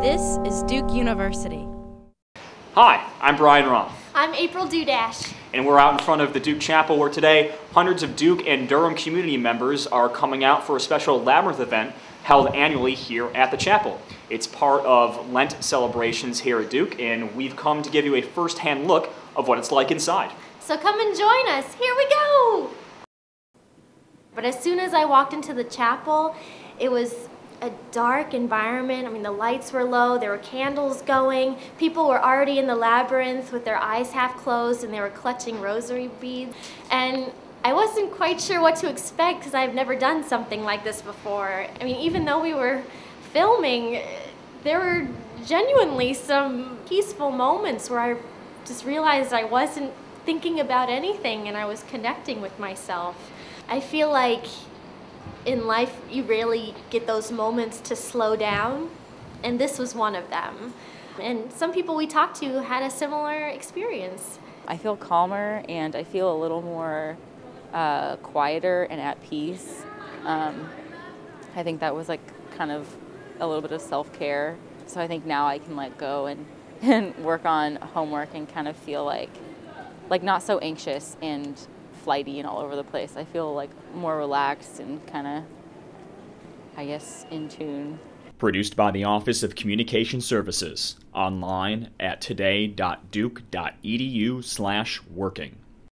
This is Duke University. Hi, I'm Brian Roth, I'm April Dudash. and we're out in front of the Duke Chapel where today hundreds of Duke and Durham community members are coming out for a special Labyrinth event held annually here at the chapel. It's part of Lent celebrations here at Duke, and we've come to give you a first hand look of what it's like inside. So come and join us. Here we go. But as soon as I walked into the chapel, it was a dark environment. I mean, the lights were low, there were candles going. People were already in the labyrinth with their eyes half closed and they were clutching rosary beads. And I wasn't quite sure what to expect because I've never done something like this before. I mean, even though we were filming, there were genuinely some peaceful moments where I just realized I wasn't thinking about anything and I was connecting with myself. I feel like in life you rarely get those moments to slow down, and this was one of them. And some people we talked to had a similar experience. I feel calmer and I feel a little more uh, quieter and at peace. Um, I think that was like kind of a little bit of self care. So I think now I can let go and, and work on homework and kind of feel like like not so anxious and flighty and all over the place. I feel like more relaxed and kind of I guess in tune. Produced by the Office of Communication Services, online at today.duke.edu/working.